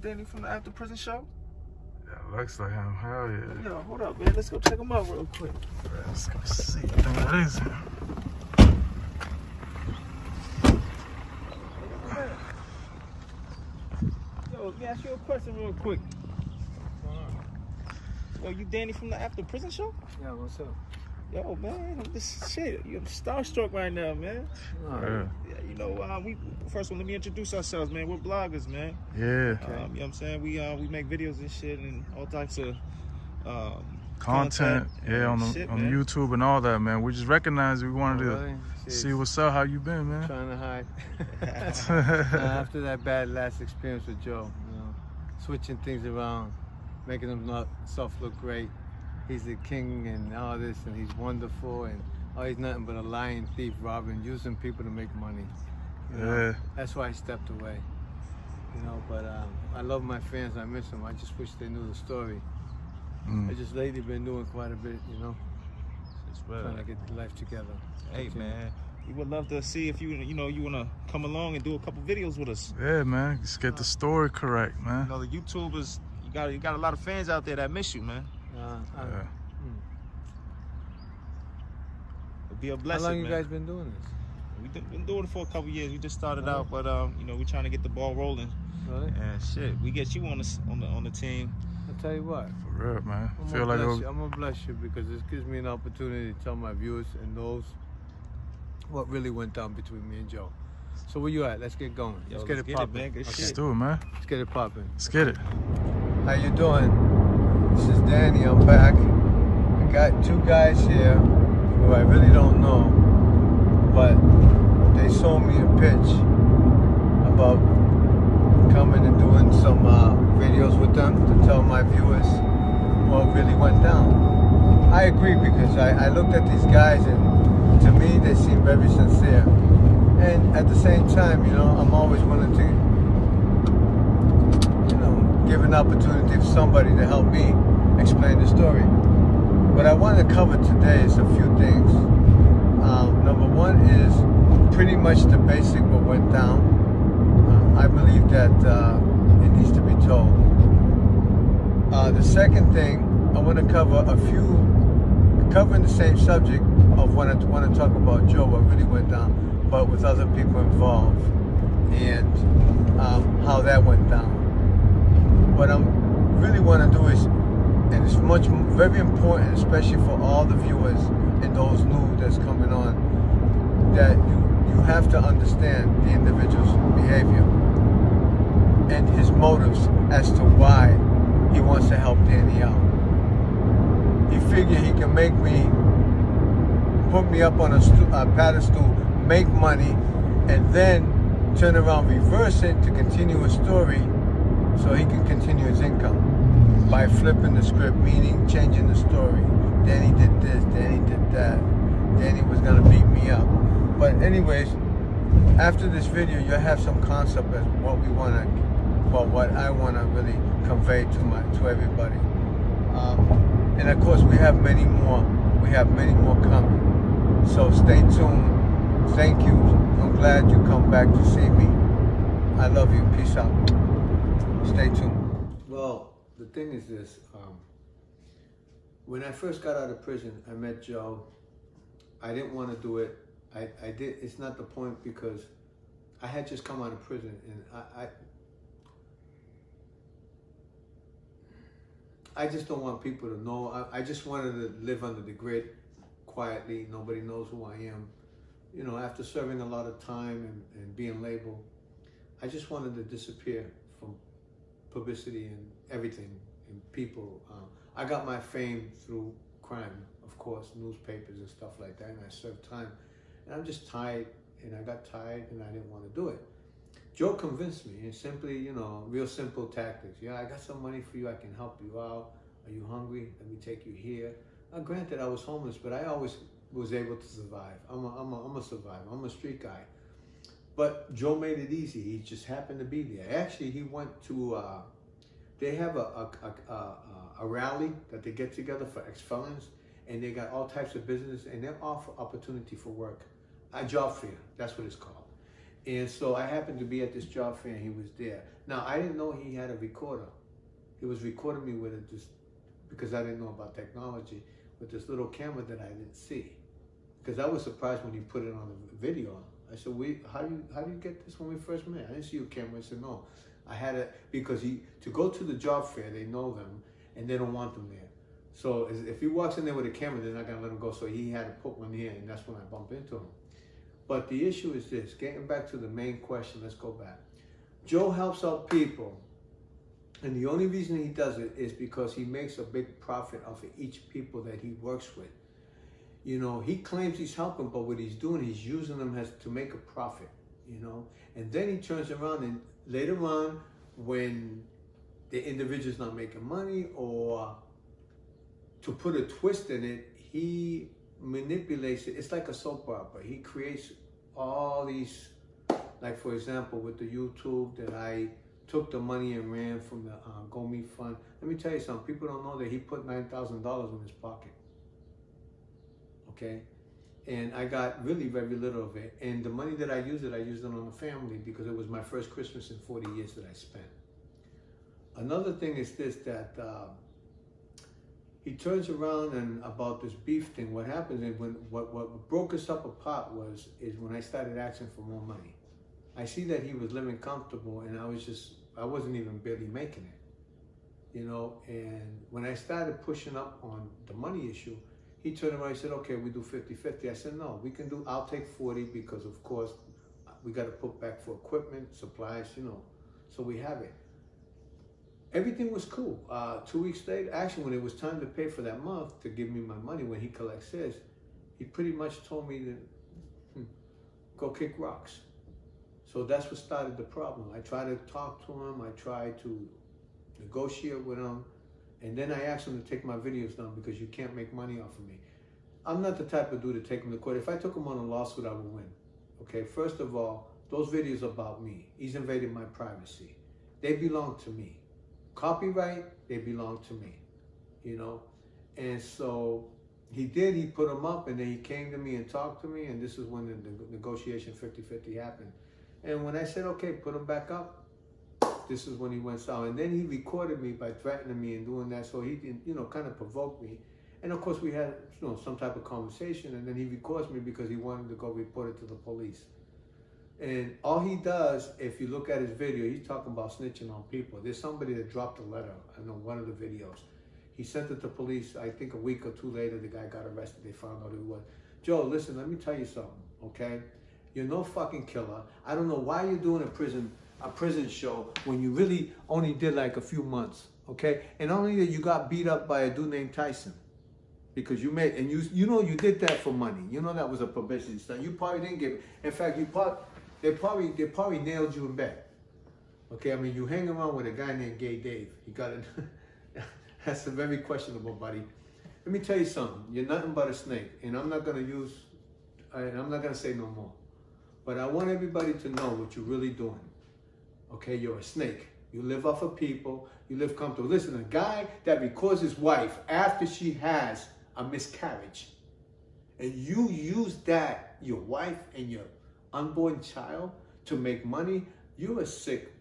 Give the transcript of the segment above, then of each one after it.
that Danny from the After Prison show? Yeah, looks like him. Hell yeah. Yo, hold up, man. Let's go check him out real quick. Let's go see. I think that is him. Yo, let me ask you a question real quick. Yo, you Danny from the After Prison show? Yeah, what's up? Yo, man, this shit, you're starstruck right now, man. Yeah. Yeah, you know, uh, we first one. Let me introduce ourselves, man. We're bloggers, man. Yeah. Um, you know what I'm saying? We uh, we make videos and shit and all types of um, Content, yeah, on the shit, on man. YouTube and all that, man. We just recognized we wanted to Really? see what's up. How you been, man? trying to hide. After that bad last experience with Joe, you know, switching things around, making himself look great. He's the king and all this, and he's wonderful, and oh, he's nothing but a lying thief, robbing, using people to make money. You know? Yeah. That's why I stepped away. You know, but um, I love my fans. I miss them. I just wish they knew the story. I Mm. just lately been doing quite a bit, you know, It's trying to get life together. Hey, Continue. man. We would love to see if you you know you wanna come along and do a couple videos with us. Yeah, man. Just get the story correct, man. You know the YouTubers, you got you got a lot of fans out there that miss you, man. Uh, I- Yeah. It'd be a How blessing, long you guys been doing this? We've been- doing it for a couple years. We just started Oh. out, but um, you know, we're trying to get the ball rolling. Really? And shit, we get you on the on the on the team. I'll tell you what. For real, man. I'm Feel like bless it'll- you. I'm gonna bless you because this gives me an opportunity to tell my viewers and those what really went down between me and Joe. So where you at? Let's get going. Yo, let's get let's it get it, popping. man. Good Okay. shit. let's do it, man. Let's get it popping. Let's get it. How you doing? This is Danny. I'm back. I got two guys here who I really don't know, but they sold me a pitch about coming and doing some uh, videos with them to tell my viewers what really went down. I agree because I, I looked at these guys and to me they seem very sincere. And at the same time, you know, I'm always willing to you know, give an opportunity for somebody to help me explain the story. What I want to cover today is a few things. Um, number one is pretty much the basic what went down. Uh, I believe that uh, it needs to be told. Uh, the second thing, I want to cover a few, covering the same subject of what I want to talk about Joe, what really went down, but with other people involved and um, how that went down what I'm really want to do is, and it's much very important, especially for all the viewers and those new that's coming on, that you you have to understand the individual's behavior and his motives as to why he wants to help Danny out. He figured he can make me put me up on a, a pedestal, make money, and then turn around, reverse it to continue a story so he can continue his income by flipping the script, meaning changing the story. Danny did this, Danny did that. Danny was gonna beat me up. But anyways, after this video, you'll have some concept as what we wanna, well, what I wanna really convey to my to everybody. Um, and of course, we have many more. We have many more coming. So stay tuned. Thank you. I'm glad you come back to see me. I love you. Peace out. Stay tuned. Thing is this. Um, when I first got out of prison, I met Joe. I didn't want to do it. I, I did. It's not the point because I had just come out of prison and I, I I just don't want people to know. I, I just wanted to live under the grid quietly. Nobody knows who I am. You know, after serving a lot of time and, and being labeled, I just wanted to disappear from publicity and everything and people. Um, I got my fame through crime, of course, newspapers and stuff like that, and I served time. And I'm just tired, and I got tired, and I didn't want to do it. Joe convinced me, and simply, you know, real simple tactics. Yeah, I got some money for you. I can help you out. Are you hungry? Let me take you here. Now, granted, I was homeless, but I always was able to survive. I'm a, I'm a, I'm a survivor. I'm a street guy. But Joe made it easy. He just happened to be there. Actually, he went to. Uh, they have a a, a, a rally that they get together for ex-felons, and they got all types of business, and they offer opportunity for work, a job fair. That's what it's called. And so I happened to be at this job fair and he was there. Now I didn't know he had a recorder. He was recording me with it just because I didn't know about technology with this little camera that I didn't see. Because I was surprised when he put it on the video. I said, "We, how do you how do you get this when we first met? I didn't see your camera." I said, "No, I had it because he to go to the job fair. They know them and they don't want them there. So if he walks in there with a camera, they're not gonna let him go. So he had to put one here, and that's when I bumped into him. But the issue is this: getting back to the main question. Let's go back. Joe helps out people, and the only reason he does it is because he makes a big profit off of each people that he works with. You know, he claims he's helping, but what he's doing, he's using them as to make a profit. You know, and then he turns around and later on, when the individual's not making money or to put a twist in it, he manipulates it. It's like a soap opera. He creates all these, like for example, with the YouTube that I took the money and ran from the uh, GoMe fund. Let me tell you something. People don't know that he put nine thousand dollars in his pocket. Okay, and I got really very little of it. And the money that I used it, I used it on the family because it was my first Christmas in forty years that I spent. Another thing is this that. Uh, he turns around and about this beef thing. What happens is when what what broke us up apart was is when I started asking for more money. I see that he was living comfortable, and I was just I wasn't even barely making it, you know. And when I started pushing up on the money issue, he turned around and said, "Okay, we do 50-50. I said, "No, we can do. I'll take 40 because of course we got to put back for equipment, supplies, you know. So we have it everything was cool. Uh, two weeks later, actually, when it was time to pay for that month to give me my money when he collects his, he pretty much told me to hmm, go kick rocks. So that's what started the problem. I tried to talk to him. I tried to negotiate with him, and then I asked him to take my videos down because you can't make money off of me. I'm not the type of dude to take him to court. If I took him on a lawsuit, I would win. Okay, first of all, those videos about me. He's invaded my privacy. They belong to me copyright, they belong to me, you know? And so he did, he put them up and then he came to me and talked to me and this is when the, the negotiation 50-50 happened. And when I said, okay, put them back up, this is when he went south. And then he recorded me by threatening me and doing that. So he, didn't, you know, kind of provoked me. And of course we had, you know, some type of conversation and then he records me because he wanted to go report it to the police. And all he does, if you look at his video, he's talking about snitching on people. There's somebody that dropped a letter, I know one of the videos. He sent it to police, I think a week or two later, the guy got arrested. They found out who he was. Joe, listen, let me tell you something, okay? You're no fucking killer. I don't know why you're doing a prison a prison show when you really only did like a few months, okay? And only that you got beat up by a dude named Tyson. Because you made, and you you know you did that for money. You know that was a publicity stunt. You probably didn't give, in fact, you probably, they probably they probably nailed you in bed. Okay, I mean you hang around with a guy named Gay Dave. He got it. That's a very questionable, buddy. Let me tell you something. You're nothing but a snake, and I'm not gonna use, I'm not gonna say no more. But I want everybody to know what you're really doing. Okay, you're a snake. You live off of people. You live comfortable. Listen, a guy that records his wife after she has a miscarriage, and you use that, your wife and your unborn child to make money, you're a sick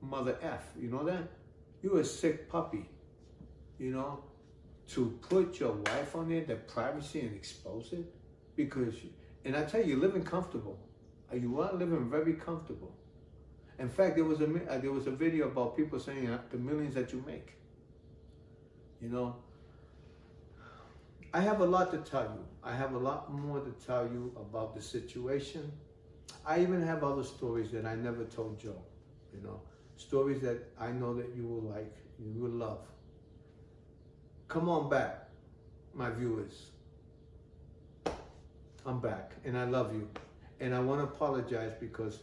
mother F. You know that? You're a sick puppy. You know? To put your wife on there, the privacy and expose it. Because, and I tell you, you're living comfortable. You are living very comfortable. In fact, there was a uh, there was a video about people saying uh, the millions that you make. You know, I have a lot to tell you. I have a lot more to tell you about the situation. I even have other stories that I never told Joe. You know, stories that I know that you will like, you will love. Come on back, my viewers. I'm back, and I love you, and I want to apologize because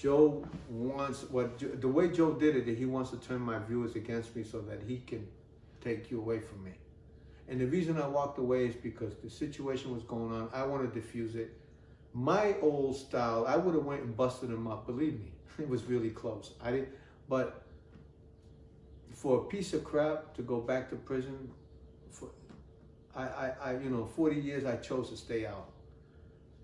Joe wants what the way Joe did it. He wants to turn my viewers against me so that he can take you away from me. And the reason I walked away is because the situation was going on. I want to diffuse it. My old style, I would have went and busted him up. Believe me, it was really close. I didn't, but for a piece of crap to go back to prison, for I, I, I, you know, 40 years I chose to stay out.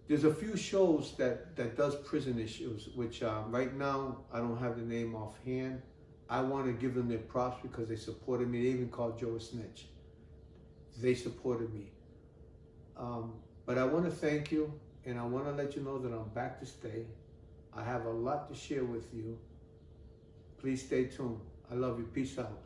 There's a few shows that that does prison issues, which uh, right now I don't have the name offhand. I want to give them their props because they supported me. They even called Joe a snitch. They supported me. Um, but I want to thank you, and I want to let you know that I'm back to stay. I have a lot to share with you. Please stay tuned. I love you. Peace out.